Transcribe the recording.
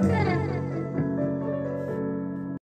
Yeah.